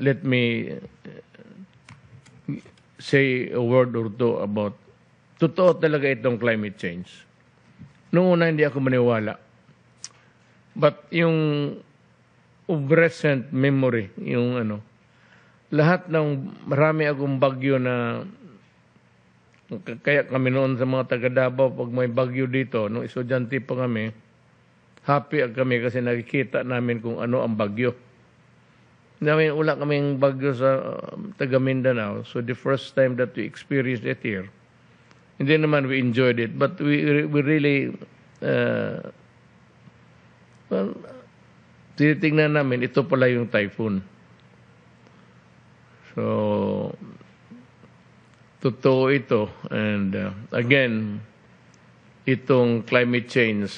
let me say a word or two about totoo talaga itong climate change. Noong una hindi ako maniwala. But yung of recent memory, yung ano, lahat ng marami akong bagyo na kaya kami noon sa mga taga Davao pag may bagyo dito, nung estudyante pa kami, happy kami kasi nakikita namin kung ano ang bagyo. Namin wala kaming bagyo sa um, taga Mindanao. So the first time that we experienced it here, hindi naman we enjoyed it, but we we really uh, well, tinitingnan namin ito pala yung typhoon. So totoo ito and uh, again itong climate change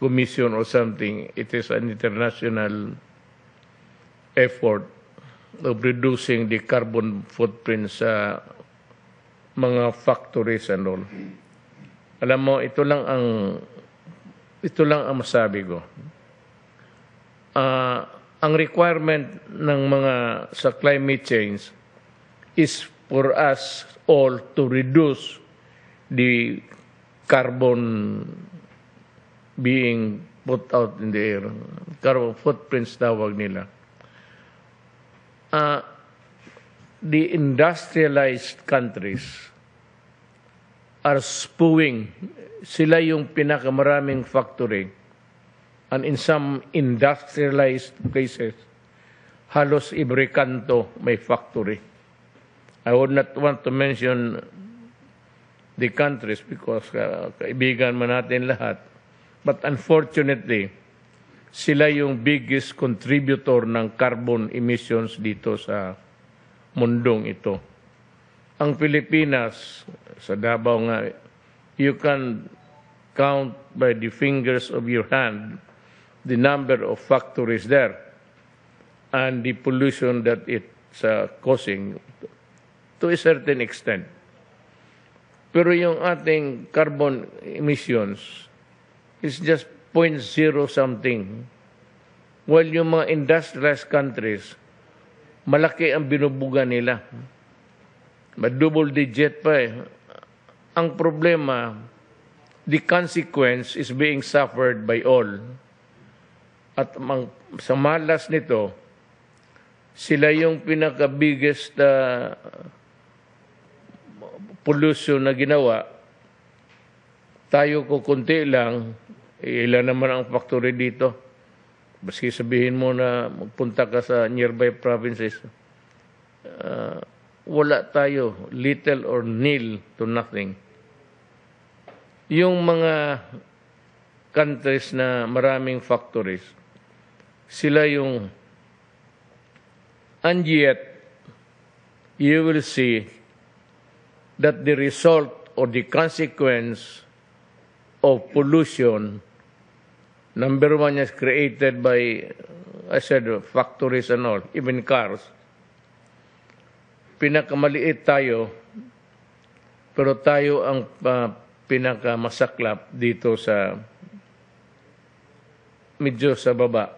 commission or something it is an international effort of reducing the carbon footprint sa mga factories and all. Alam mo, ito lang ang ito lang ang masabi ko. Ah, ang requirement ng mga sa climate change is for us all to reduce the carbon being put out in the air. Carbon footprints tawag nila. Uh, the industrialized countries are spewing. Sila yung pinakamaraming factory. And in some industrialized places, halos every kanto may factory. I would not want to mention the countries because uh, kaibigan man natin lahat. But unfortunately, sila yung biggest contributor ng carbon emissions dito sa mundong ito. Ang Pilipinas, sa Davao nga, you can count by the fingers of your hand the number of factories there and the pollution that it's uh, causing to a certain extent. Pero yung ating carbon emissions is just 0.0 something. While yung mga industrialized countries, malaki ang binubuga nila. Ma-double digit pa eh. Ang problema, the consequence is being suffered by all. At mang, sa malas nito, sila yung pinaka-biggest uh, pollution na ginawa. Tayo ko kunti lang, ilan naman ang factory dito. Baski sabihin mo na magpunta ka sa nearby provinces, uh, wala tayo, little or nil to nothing. Yung mga countries na maraming factories, sila yung and yet you will see that the result or the consequence of pollution number one is created by I said factories and all even cars pinakamaliit tayo pero tayo ang uh, pinakamasaklap dito sa medyo sa baba.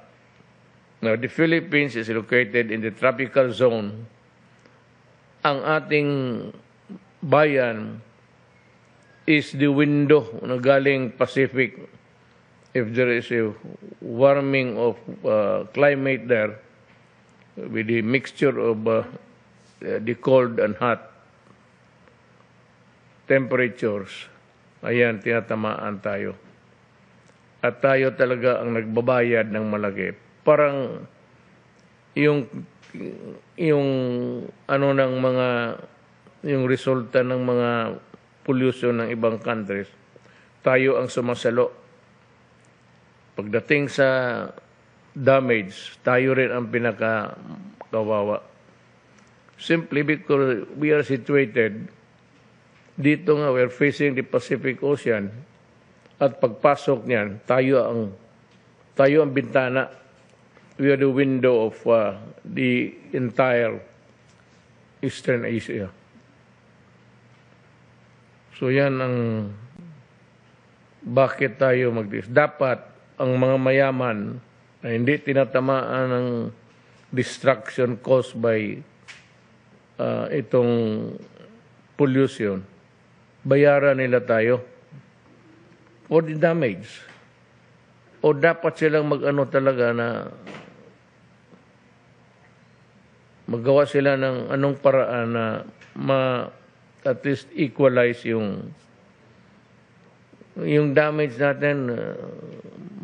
Now, the Philippines is located in the tropical zone. Ang ating bayan is the window na galing Pacific. If there is a warming of uh, climate there, with the mixture of uh, the cold and hot temperatures, ayan, tinatamaan tayo. At tayo talaga ang nagbabayad ng malaki. Parang yung yung ano ng mga yung resulta ng mga pollution ng ibang countries, tayo ang sumasalo. Pagdating sa damage, tayo rin ang pinaka kawawa. Simply because we are situated dito nga we're facing the Pacific Ocean at pagpasok niyan tayo ang tayo ang bintana we are the window of uh, the entire Eastern Asia so yan ang bakit tayo magdis dapat ang mga mayaman na hindi tinatamaan ng destruction caused by uh, itong pollution, bayaran nila tayo for the damage. O dapat silang mag-ano talaga na magawa sila ng anong paraan na ma at least equalize yung yung damage natin uh,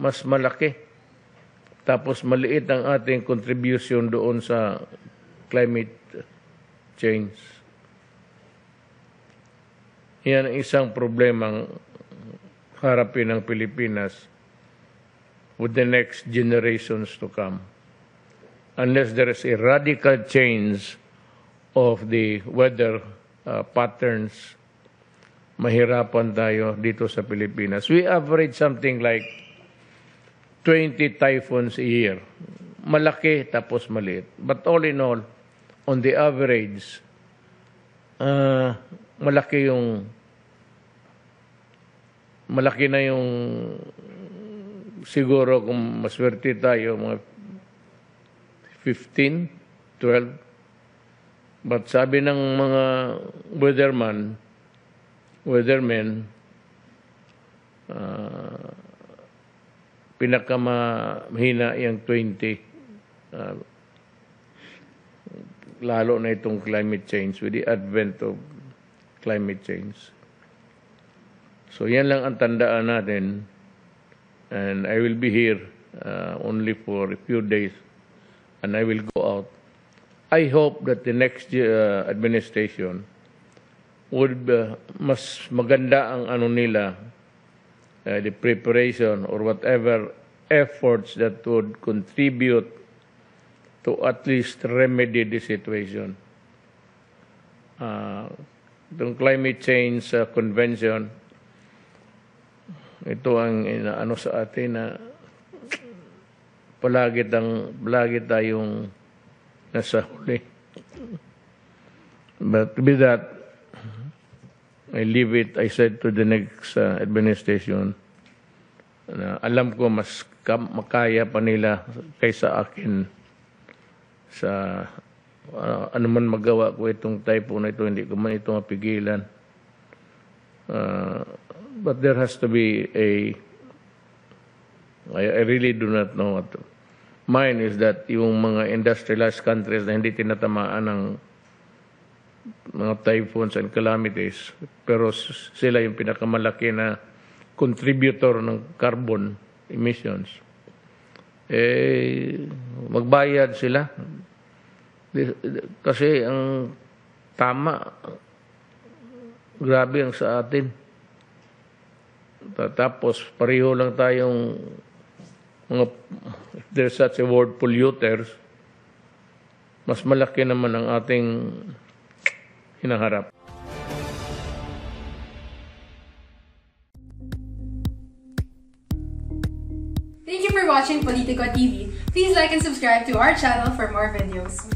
mas malaki. Tapos maliit ang ating contribution doon sa climate change. Yan ang isang problemang harapin ng Pilipinas with the next generations to come. Unless there is a radical change of the weather uh, patterns, mahirapan tayo dito sa Pilipinas. We average something like 20 typhoons a year. Malaki tapos maliit. But all in all, on the average, uh, malaki yung malaki na yung siguro kung maswerte tayo mga 15, 12. But sabi ng mga weatherman, weathermen, uh, pinakamahina yung 20. Uh, lalo na itong climate change with the advent of climate change. So yan lang ang tandaan natin. And I will be here uh, only for a few days and I will go out. I hope that the next uh, administration would uh, mas maganda ang ano nila uh, the preparation or whatever efforts that would contribute to at least remedy the situation. Uh, itong climate change uh, convention, ito ang ano sa atin na palagi, tang, palagi tayong nasa huli. But with that, I leave it, I said to the next uh, administration, na alam ko mas makaya pa nila kaysa akin sa uh, ano man magawa ko itong typo na ito, hindi ko man ito mapigilan. Uh, but there has to be a I, I really do not know what to. Mine is that yung mga industrialized countries na hindi tinatamaan ng mga typhoons and calamities, pero sila yung pinakamalaki na contributor ng carbon emissions, eh, magbayad sila. Kasi ang tama, grabe ang sa atin. Tapos pareho lang tayong mga, if there's such a word, polluters, mas malaki naman ang ating Thank you for watching Politico TV. Please like and subscribe to our channel for more videos.